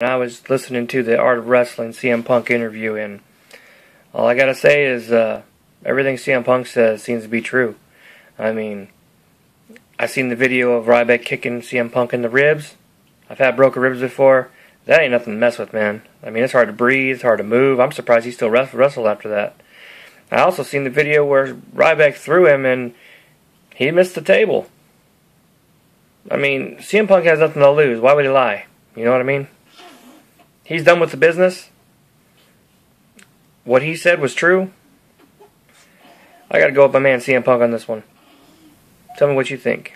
I was listening to the Art of Wrestling CM Punk interview, and all I gotta say is uh, everything CM Punk says seems to be true. I mean, I seen the video of Ryback kicking CM Punk in the ribs. I've had broken ribs before. That ain't nothing to mess with, man. I mean, it's hard to breathe, it's hard to move. I'm surprised he still wrestled after that. I also seen the video where Ryback threw him and he missed the table. I mean, CM Punk has nothing to lose. Why would he lie? You know what I mean? He's done with the business. What he said was true. I gotta go with my man CM Punk on this one. Tell me what you think.